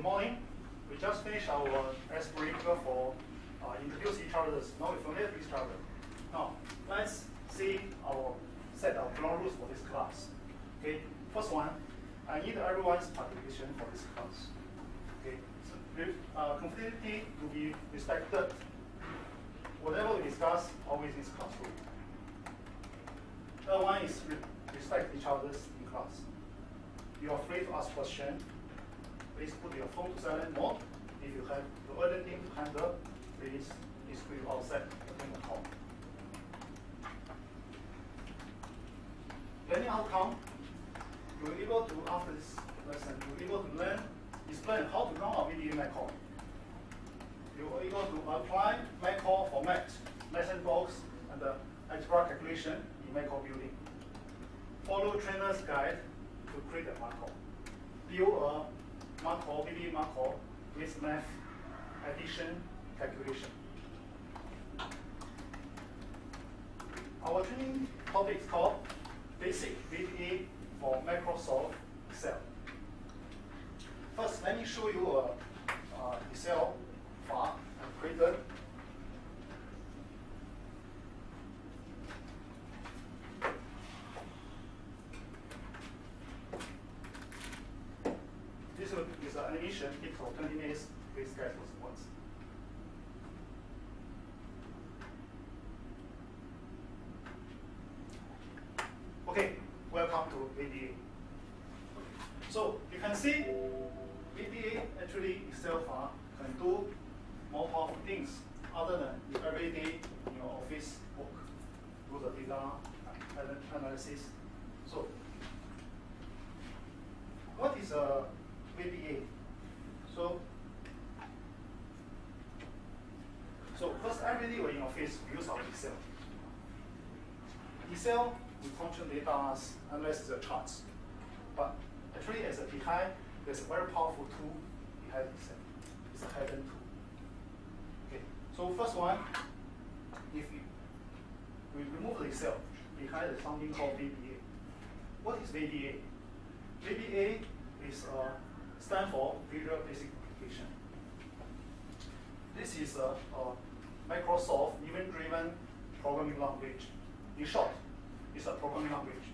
Good morning. We just finished our icebreaker for uh, introduce each other. Now we're familiar with each other. Now, let's see our set of ground rules for this class. Okay, first one, I need everyone's participation for this class. Okay, so uh, confidentiality to be respected. Whatever we discuss, always in classroom. Third one is re respect each other's in class. You are free to ask questions. Please put your phone to silent mode. If you have the urgent thing to handle, please discreetly outside attend the call. Learning outcome, you're able to, after this lesson, you're able to learn, explain how to run a VBA macro. You're able to apply macro for math, message box, and the algebra calculation in macro building. Follow trainer's guide to create a macro. Build a VBA macro with math, addition, calculation. Our training topic is called Basic VBA for Microsoft Excel. First, let me show you a, a Excel file I created. This is an animation, it for 20 minutes, please guys once. Okay, welcome to VBA. So you can see VBA actually Excel file can do more powerful things other than everyday in your office work, do the data analysis. So what is a VBA? So so first every day in office, we use our Excel. Excel we function data analyze the charts. But actually, as a behind, there's a very powerful tool behind Excel. It's a hidden tool. Okay. So first one, if we, we remove the Excel, behind there's something called VBA. What is VBA? VBA is uh, stand for Visual Basic Application. This is a, a Microsoft event-driven programming language. In short, it's a programming language.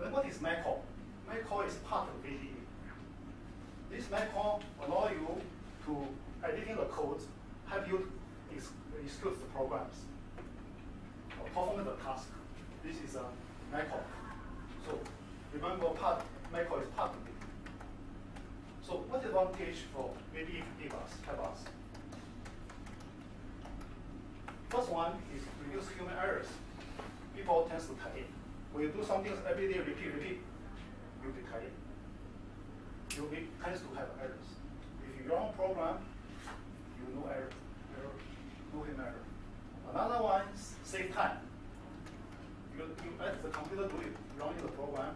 Then what is macro? Macro is part of VBA. This macro allow you to editing the code, help you execute the programs, or perform the task. This is a macro. So remember, part macro is part of it. So what advantage for VBA give us, help us? First one is reduce human errors. People tend to type in. When you do something every day, repeat, repeat, you'll be tired. You'll be tends to have errors. If you run a program, you know error, error, no human error. Another one, save time. You, you let the computer do it, running the program,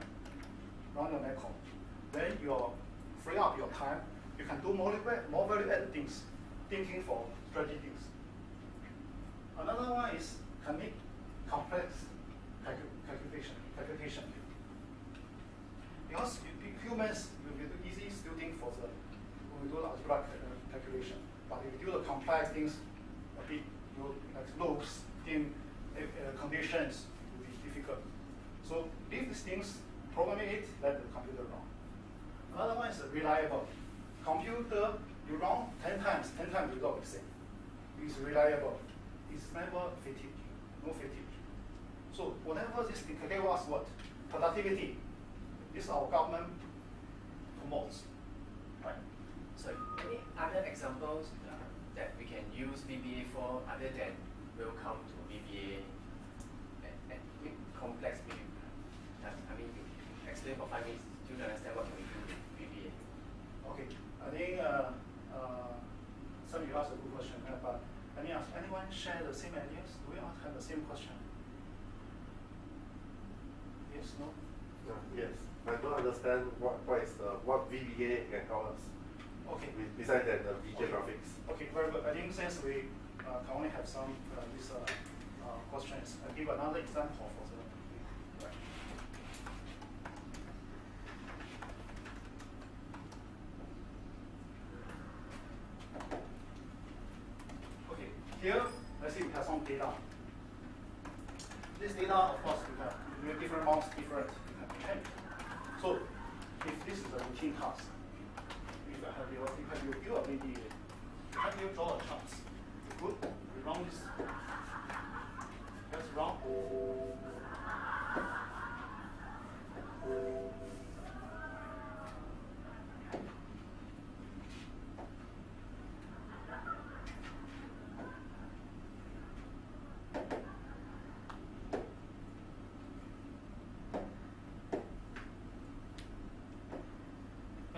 run the macro. Then you free up your time. You can do more, more value added things, thinking for strategy things. Another one is commit complex calculation. calculation. Because humans will be easy still think for the when we do the algebra calculation, but if you do the complex things, a bit you know, like loops, in uh, conditions will be difficult. So these things, program it, let the computer run. Another one is reliable. Computer, you run 10 times, 10 times result the same. It's reliable It's never fatigue, no fatigue. So whatever this thing gave us what? Productivity. This our government promotes. Right? So any other examples uh, that we can use VBA for other than welcome to VBA and, and complex VBA? Uh, I mean, explain for five minutes, do you understand what can we do with VBA? Okay, I think uh, uh, some of you asked a good question, uh, but let me ask, anyone share the same ideas? Do we all have the same question? Yes, no? No, yes. I don't understand what, what is the what VBA can tell us. Okay. Besides that, the VJ okay. graphics. Okay, very good. I think since we uh, can only have some uh, these uh, uh, questions, I'll give another example for the. Right. here, let's say we have some data. This data, of course, we have, we have different amounts, different, you can change. So if this is a routine task, if you have your, if you build a VBA, you have you draw a chart. Good, we run this. Let's run.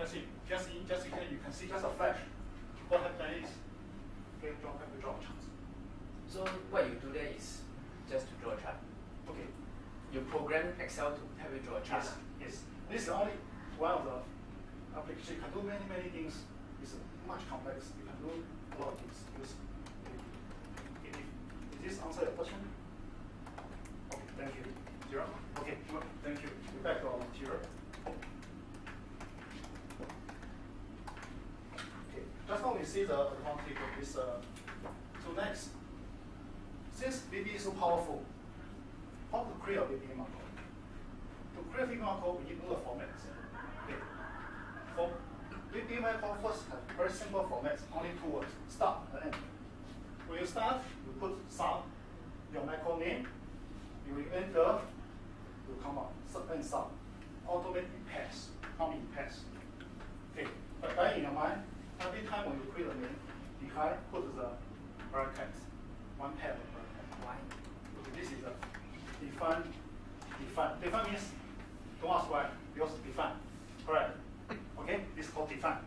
Just in, just in case you can see just a flash. What happens is, okay, draw, have to draw a chart. So what you do there is just to draw a chart. Okay, You program Excel to have you draw a chart. yes, yes. This is only one of the applications. You can do many, many things. It's much complex. You can do a lot of things. Okay, if- this answer your question? Okay, thank you. Zero? Okay, good, thank you. We're back to our material. Okay, just now we see the advantage of this. Uh, so next, since VB is so powerful, how to create a VB macro? To create VB macro, we need to know the formats. Okay. For First have very simple formats, only two words, start and end. When you start, you put sum, your macro name, you will enter, you come out, sub and sum. Automatically pass, come in pass. Okay, but bear in your mind, every time when you create a name, behind put the bracket, one pair of bracket. Why? Okay, this is a define, define. Define means, don't ask why, because define, correct? Okay, this is called define,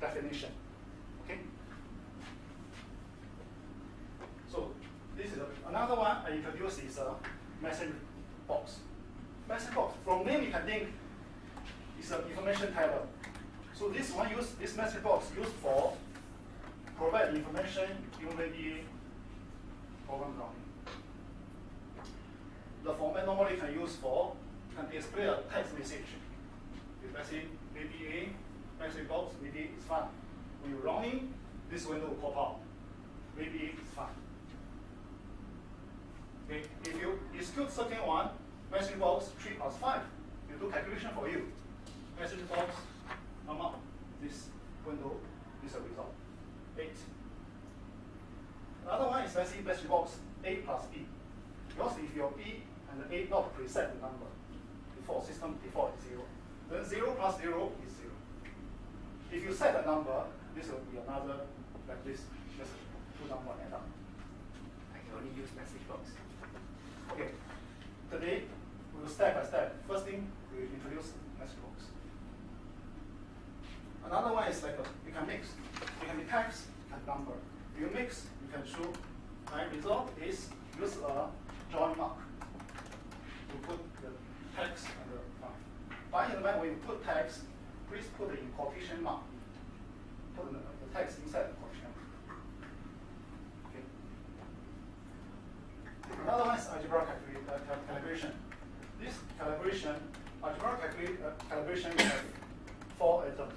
definition. Okay? So, this is a, another one I introduced is a message box. Message box, from name you can think it's an information table. So this one use this message box used for provide information be program running. The format normally can use for can display a text message. If I say VBA message box, VBA is fine. When you're running, this window will pop up. Maybe it's fine. Okay, if you execute second one, message box three plus five, you do calculation for you. Message box amount, this window is a result. Eight. Another one is let's see message box A plus B. Because if your B and the A not preset the number, before system default is zero. Then zero plus zero is zero. If you set a number, this will be another like this, just two number add up. I can only use message box. Okay. Today we will step by step. First thing we will introduce message box. Another one is like a, you can mix. You can be text and number. If you mix, you can show my result is use a join mark to put the text and the mark. By the way, when you put text, please put the in quotation mark. Put the, the text inside the quotation mark. Okay. Another one is algebra calcula- uh, cal- calibration. This calibration, algebra calcula- uh, calibration, we have four items.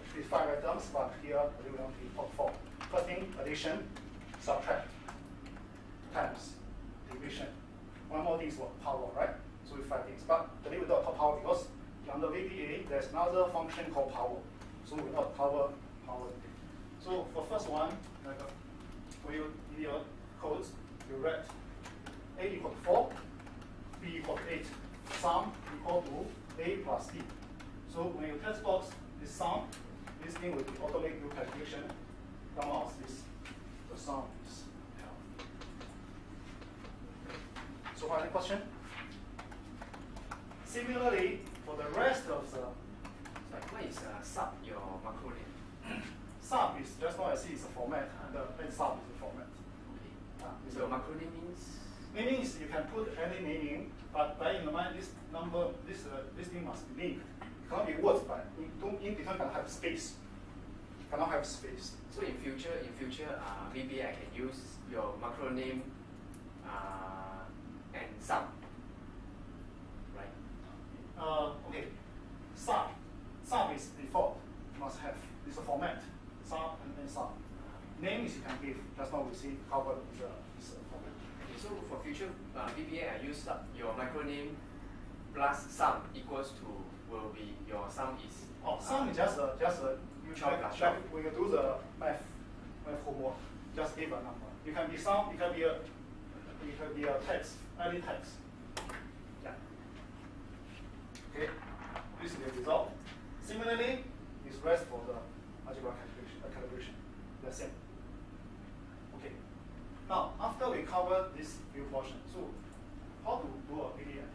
Actually five items, but here we want to put four. First thing, addition, subtract, times, division. One more thing is what? Power, right? So we five things. But today we don't talk power because under VBA, there's another function called power. So we not power, power. So for first one, like, uh, when you in codes, you write a equal to 4, b equal to 8, sum equal to a plus b. So when you test box this sum, this thing will be automatic do calculation. Come out this, the sum is 12. So any question? Similarly, for the rest of the So what is uh, sub your macro name? sum is just now I see it's a format, and the and sum is a format. Okay. It's So a- macro name means Meaning is you can put any meaning, but bear in mind this number, this uh, this thing must be linked. It cannot be words, but in, don't, in between cannot have space. Cannot have space. so in future in future uh, maybe I can use your macro name uh, and sum. Right? Uh, okay, sum. Sum is default, You must have. It's a format. Sum and then sum. Name is you can give. just now we see covered uh, this uh, comment. Okay, so for future uh, VBA, I use sub, your microname plus sum equals to will be your sum is. Oh, sum is just a, just a, you Chop like, like when you do the math, math homework, just give a number. You can be sum, it can be a, it can be a text, any text. Yeah. Okay, this is the result. Similarly, is rest for the algebra calculation, uh, calibration. The same. Now, after we cover this few portion, so how to do a VBA?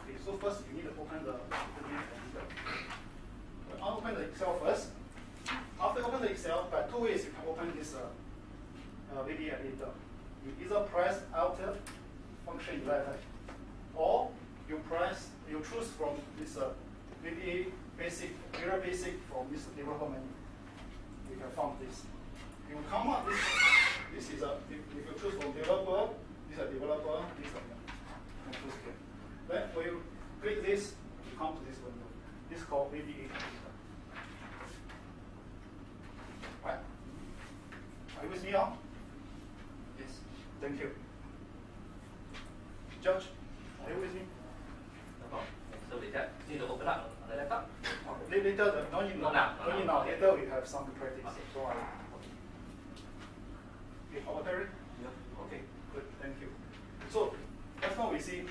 Okay, so first you need to open the VBA editor. I'll open the Excel first. After open the Excel, by two ways you can open this uh, uh, VBA editor. You either press Alt function 11, or you press, you choose from this uh, VBA basic, very basic from this developer menu. You can find this. You come up this, this is a, if, if you choose from developer, this is a developer, this is a, choose here. Then when you click this, you come to this window. This is called VBA. Right? Are you with me now? Yes. Thank you. Judge, are you with me? So later, need to open up on the laptop. Okay, Later, no need now, no need now. later we have some practice. Okay. So I, okay, our Terry? Okay, good, thank you. So, just now we see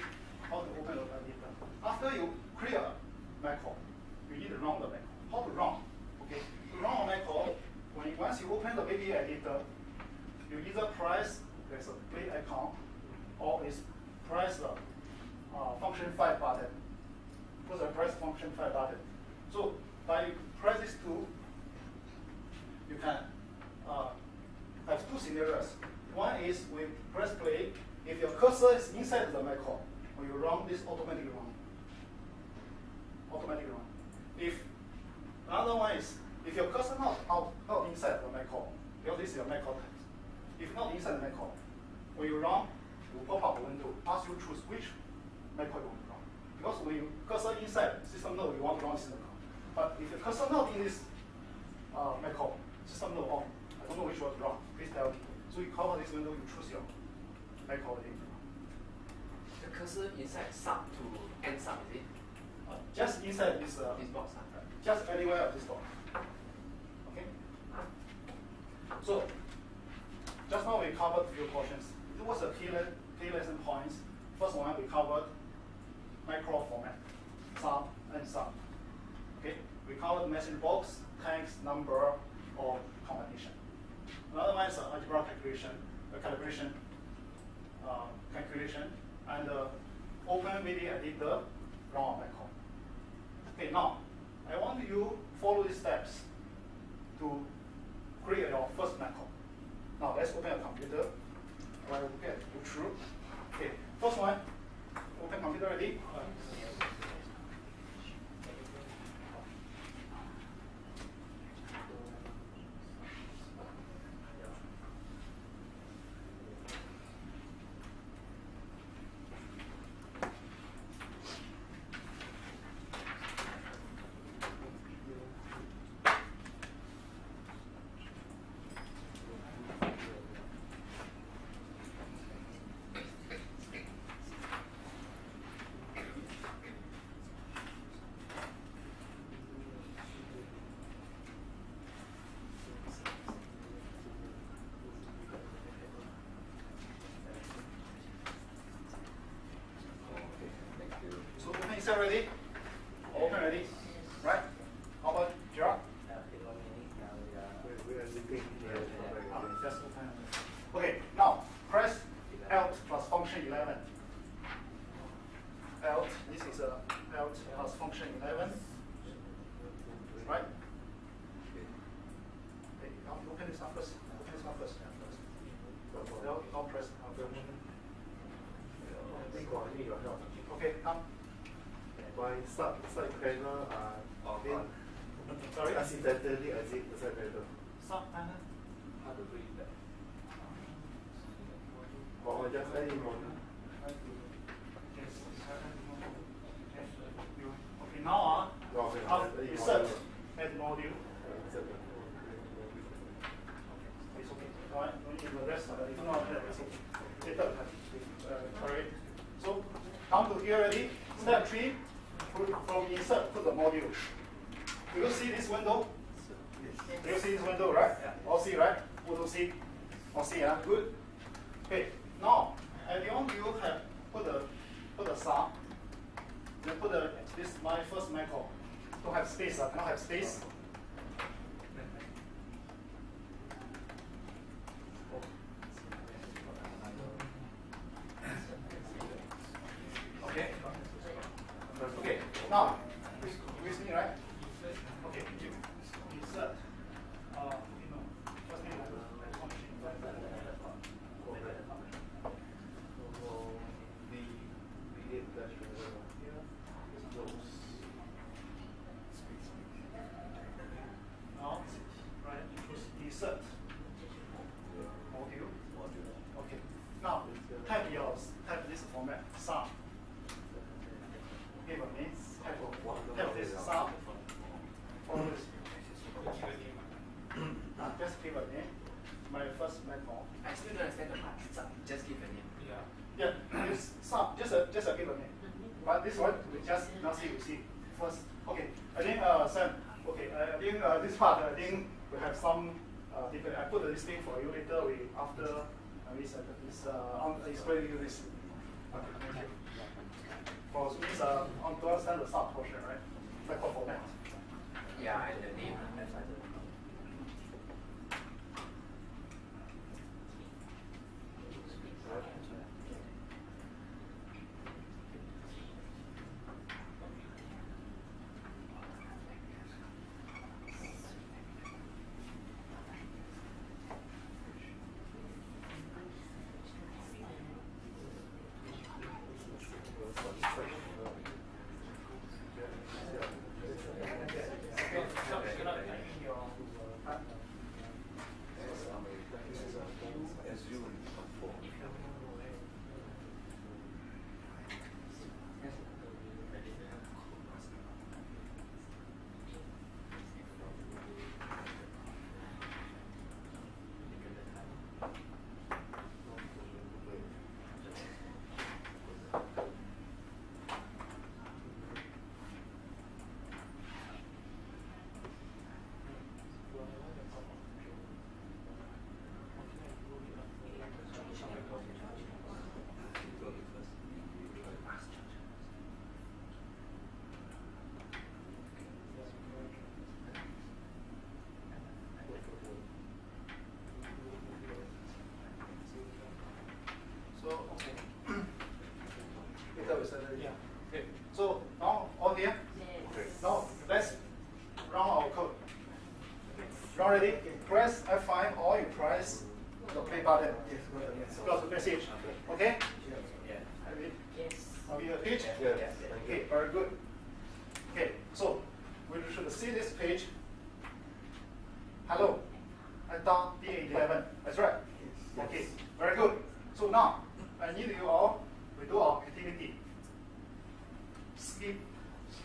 how to open the editor. After you clear macro, you need to run the macro. How to run? Okay, to run a macro, when you, once you open the VB editor, you either press there's a play icon, or is press the uh, function five button. Press the press function five button. So by press these two, you can uh, have two scenarios. One is with press play, if your cursor is inside the macro, when you run this automatically run. Automatically run. If another one is if your cursor not out not inside the macro, because this is your macro text. If not inside the macro, when you run, it will pop up a window, ask you choose which macro you want to run. Because when you cursor inside system node, you want to run system node. But if the cursor not in this uh, macro, system node on, I don't know which one to run, please tell me. So you cover this window, you choose your macro. The cursor inside sub to end sub, is it? Uh, just inside this, uh, This box, huh? just anywhere of this box. Okay? So, just now we covered a few portions. It was a key, le key lesson points. First one, we covered macro format, sum and sum. Okay? We covered message box, text, number, or combination. Another one is uh, algebra calculation, uh, calibration, uh, calculation, and uh, open VB editor, run on macro. Okay, now, I want you follow these steps to create your first macro. Now, let's open a computer. Will get go through. Okay, first one, open computer ready? Open Excel ready? Open ready? Right? How about Gerard? We, we are looking here. Ah, just open. Okay, now press Alt plus function 11. Alt, this is a Alt plus function 11. Right? Okay, now you open this one first. Open this one first. yeah, first. Now, now press Alt function. Okay, come. My side, side panel are in Sorry? accidentally exit the side panel. Sub panel. Or just any module. Okay, now uh, Okay, uh, add insert module. add module. Uh, insert the- It's okay. Alright, when you the rest of it, if you know how to it's okay. Later, uh, alright. So come to here already. Step three, put, from insert put the module. Do you see this window? Do you see this window, right? All see, right? Who do see? All see, yeah? Good. Okay, now, at the end you have put the put the sum. Then put the this my first macro. Don't have space, I cannot have space. Okay. Okay. Now, with me, right? Okay. Insert. Uh, you know, first name function. Now, right? Choose insert. Module. Okay. Now, type yours. Type this format. Sum. Give a name. Type of type this sum. Follow this. Ah, just give a name. My first method. I still don't understand the part. So just give a name. Yeah, this sum, just a just a give a name. But this one we just now see we see first. Okay, I think uh Sam. Okay, I I think uh, this part I think we have some uh different. I put the listing for you later. We after we set this uh on explain you this. Okay, thank you. For so means uh on to understand the sub portion, right? Record format. Yeah, and the name.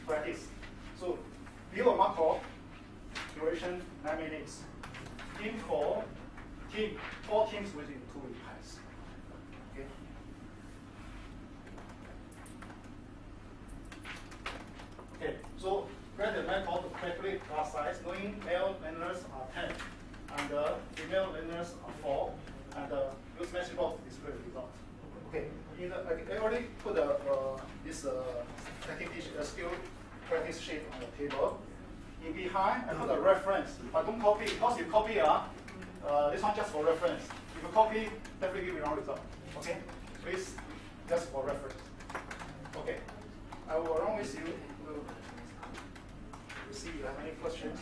Practice. So view a macro duration nine minutes. Team four, team four teams within two replies. Okay. Okay, so write the method to calculate class size, knowing male learners are 10 and uh, female learners are 4, and uh, use message box to display the result. Okay, in the, I already put the, uh, this uh, activity uh, skill practice sheet on the table. In behind, I put a reference, but don't copy, because if you copy, uh, uh, this one just for reference. If you copy, definitely you wrong result. Okay, please, just for reference. Okay, I will run with you. We'll see if you have any questions.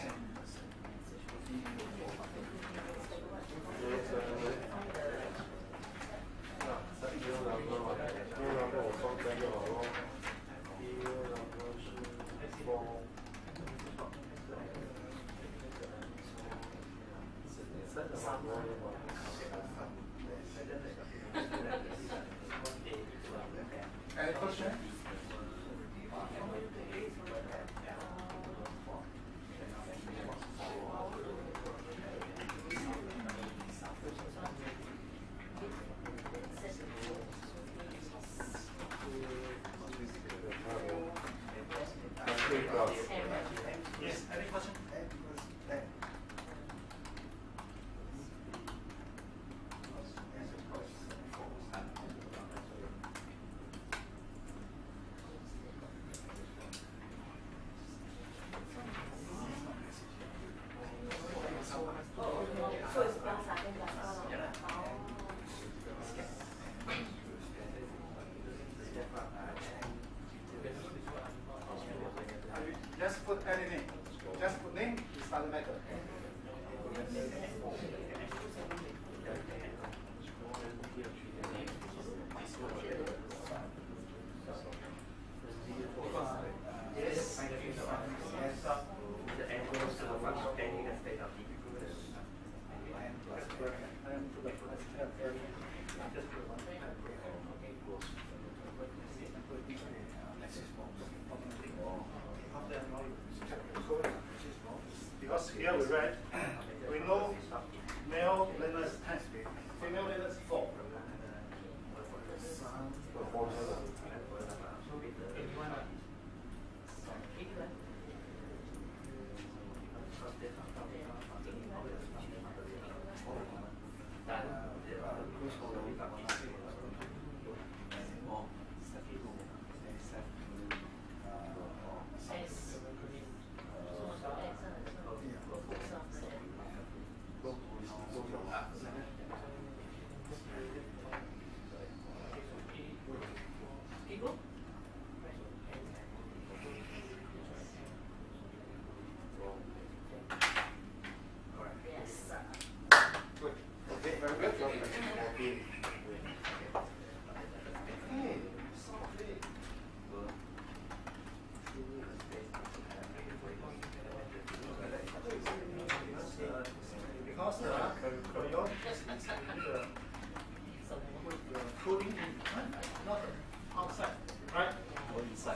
Any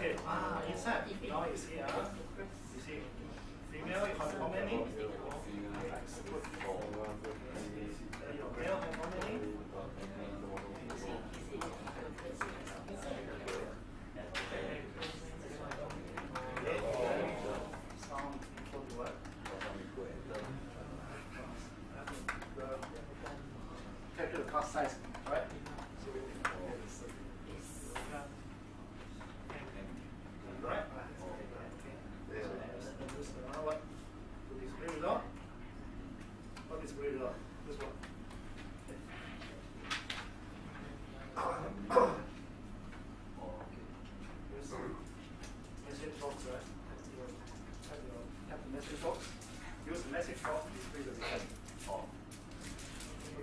Okay, ah, inside. Now you see, ah, you see, female you have how many? Male have how many? Some equal to what? Calculate the class size, right? Right? What? Display result? What display result? This one. Here's message box, right? Have your, have the message box. Use the message box to display the result.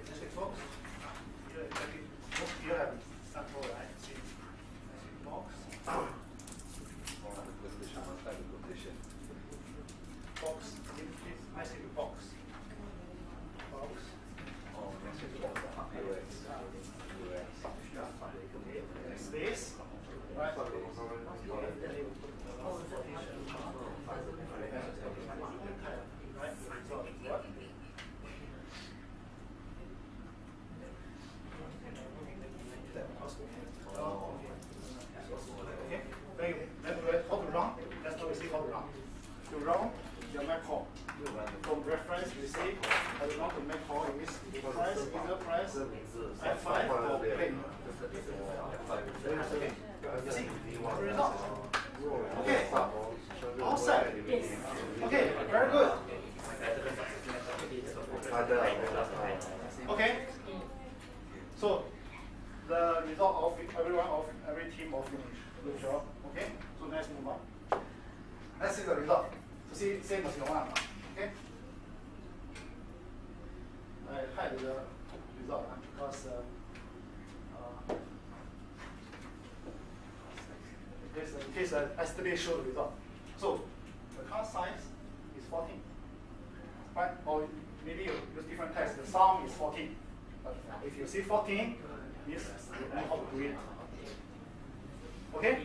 Message box. Here, have it- book here have sample, right? See, message box. Box, it- it's message box. Box. Okay, Space, right? Right, the result is what? Okay, then you, then we how to run, that's what we see how to run. To run, your macro. From reference, we see, how to run to macro, it means press, either press F5 or play. Okay, you see, the result. Okay, all set. Okay, very good. Okay. So the result of everyone of every team will finish. Good job. Okay. So let's move on. Let's see the result. To see same as your one. Okay. I hide the result uh, because uh, uh, in case, in case uh, yesterday showed the result. So the class size is 14. Right? Or maybe you use different text. The sum is 14. But if you see 14, means you know how to do it. Okay?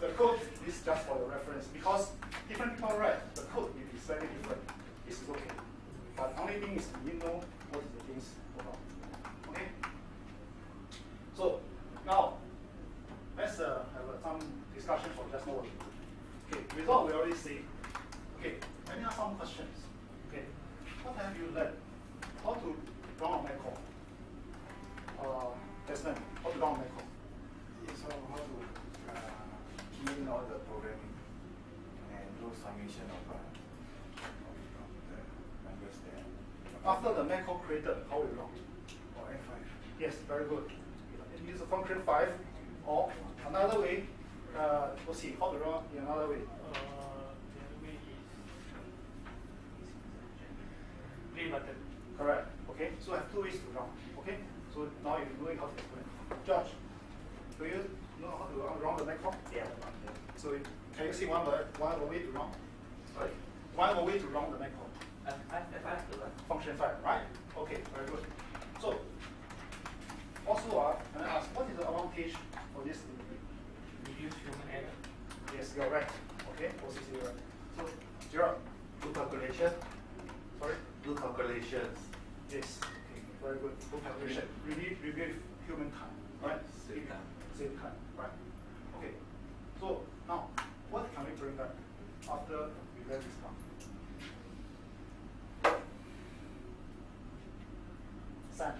The code is just for your reference because different people write, the code will be slightly different. This is okay. But only thing is you know what the things about. Okay? So now let's uh, have uh, some discussion for just now. Okay, result we already see. Okay, let me ask some questions. Okay, what have you learned? How to run a macro? Uh, Desmond, how to run a macro? So how to uh, key in all the programming and do summation of, uh, of, of the numbers there. After the macro created, how will you run? Or F5. Yes, very good. Use a function 5 or another way, uh, we'll see how to run in another way. Uh, Correct. Okay, so I have two ways to run. Okay, so now you know how to explain. George, do you know how to run the macro? Yeah. So can you see one one way to run? Sorry. One way to run the macro. F five, F Function five, right? Okay, very good. So also, uh, can I ask what is the advantage for this? Reduce human error. Yes, you're right. Okay, oh, OCC, right. So, Gerald, good calculation. Do calculations. Yes, okay, very good. Good calculation. Really, really human time, right? Save time. Save time, right? Okay. So now, what can we bring back after we learn this part? Sam,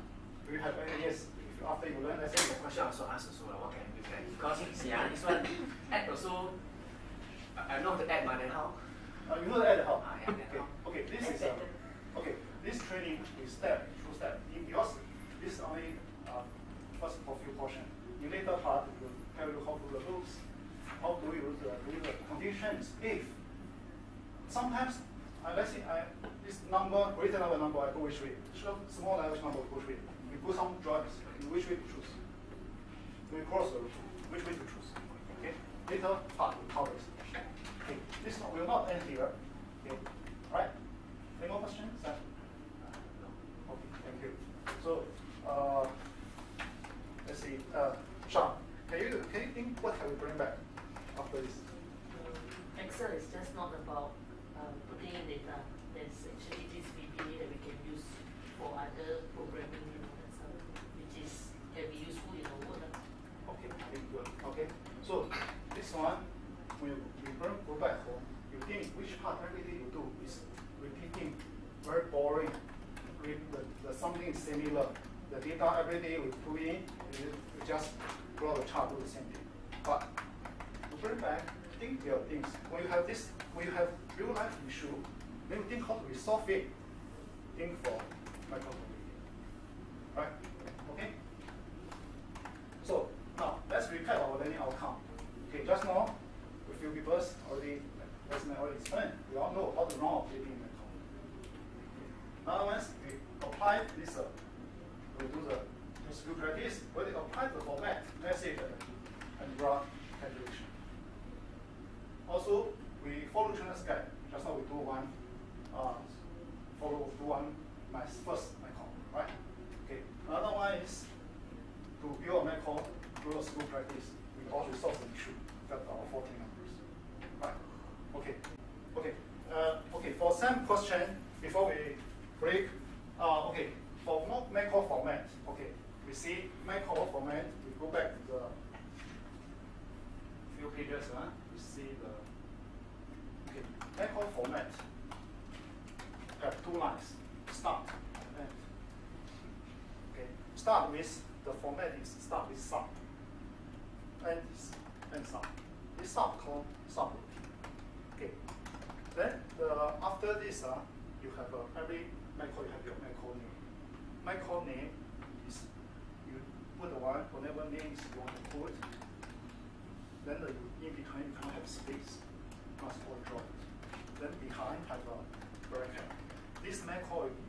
do you have any yes? If you, after you learn, let's say The question also asked also like, what can we plan? Because you see, ah, this one add also. I I know how to add, but then how? Uh, you know the add how? Ah, yeah, okay. how. okay, this is uh, okay. This training is step, two step. In yours, this is only uh, first for few portion. In later part, we will tell you how to do the rules, how do you do the, do the conditions if sometimes uh, let's say I this number greater than number I go which way? Small language number which way? We put some. In which way to choose? We cross the. Which way to choose? Okay. Later part will cover this. Okay. This will not end here. Okay. Right? Any more questions? Okay. Thank you. So, uh, let's see. Uh, Sean, can you can you think what can we bring back after this? Um, Excel is just not about um, putting in data. There's actually this VBA that we can use for other programming you know, and stuff, which is can be useful in our work. lah. Okay, I think good. Okay, so this one, when we go go back home, you think which part everything you do is repeating, very boring. Re- the, the something is similar. The data every day we put in, you just plot the chart, do the same thing. But to bring back, think your things. When you have this, when you have real life issue, then you think how to resolve it. Think for microcomputing. Right? Okay? So now let's recap our learning outcome. Okay, just now a few people already as I already explained, we all know how to run our PAP method. Now once we apply this, uh, we the dispute practice, when we apply the format, the and run calculation. Also, we follow trainer's guide. Just now we do one, uh, follow do one my first method, right? Okay. Another one is to build a method, do a school practice. We all resolve the issue. That our 14 numbers. Right. Okay. Okay. Uh, okay. For some question before we break. Uh, okay. For macro format. See macro format. We go back to the few pages. Huh? We see the okay macro format. Have two lines. Start and end. Okay. Start with the format is start with sum. And is and sum. This sum called subroutine. Okay. Then the after this uh, you have a every macro you have your macro name. Macro name you one whatever names you want to put. Then the in between you cannot have space. Must all it. Then behind have a bracket. This macro will